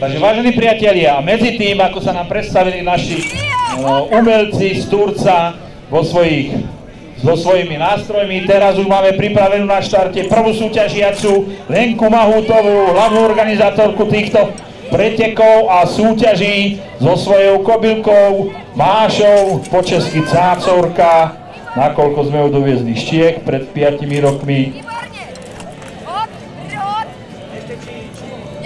Takže vážení priatelia, medzi tým, ako sa nám predstavili naši uh, umelci z Turca vo svojich, so svojimi nástrojmi, teraz už máme pripravenú na štarte prvú súťažiacu Lenku Mahútovú, hlavnú organizátorku týchto pretekov a súťaží so svojou kobylkou Mášou, po česky Cácorka, nakoľko sme ju doviezli z Čiech pred 5 rokmi.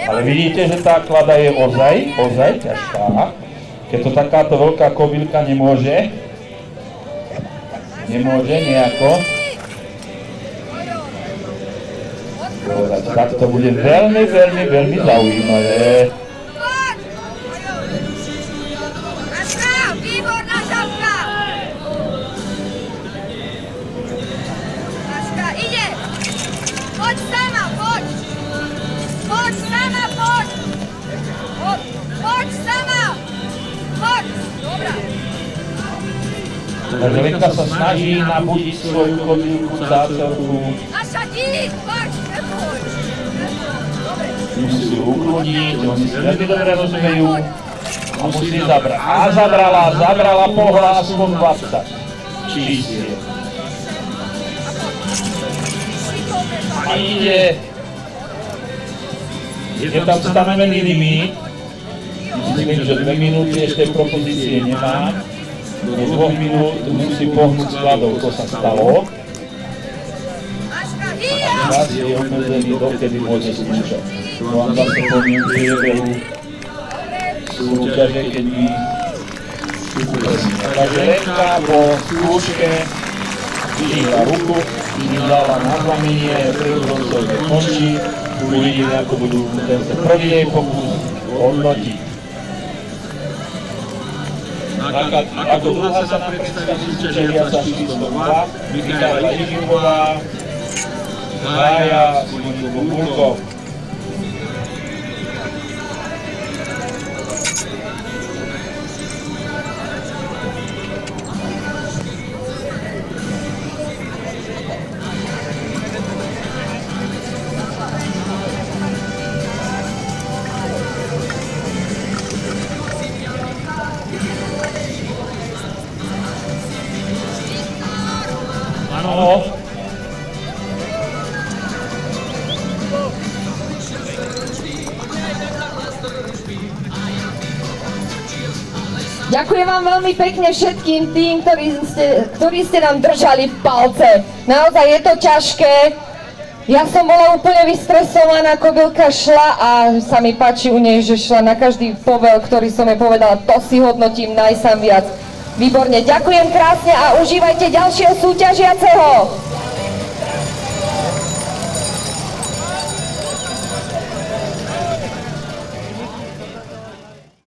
Ale vidíte, že tá klada je ozaj, ozaj ťažká. Keď to takáto veľká kobylka nemôže, nemôže nejako. Tak to bude veľmi, veľmi, veľmi zaujímavé. Takže Lenka sa snaží nabudiť svoju kobylku zácelku. Naša dík, poď, neboj. Musí si ukloniť, oni si veľmi dobre rozumejú. A musí zabrať. A zabrala, zabrala pohľa aspoň 20. Čístie. A ide. Je tam stanovený limit. Myslím, že dve minúty ešte propozície nemá do dvoch minút musí pohnúť skladov, to sa stalo. Čas je obmedzený, dokedy môže skúšať. To vám zase poviem priebehu súťaže, keď mi Takže Lenka po skúške vyhýla ruku, vydala na znamenie, prírodzočne končí, uvidíme, ako budú tento prvý jej pokus hodnotiť. Ako dohlásená predstaviteľka žiaca Štíková, Mikaela Ježiková, Gája Kulíková, Áno. Ďakujem vám veľmi pekne všetkým tým, ktorí ste, ktorí ste nám držali palce. Naozaj je to ťažké. Ja som bola úplne vystresovaná, kobylka šla a sa mi páči u nej, že šla na každý povel, ktorý som jej povedala, to si hodnotím najsám viac. Výborne, ďakujem krásne a užívajte ďalšieho súťažiaceho.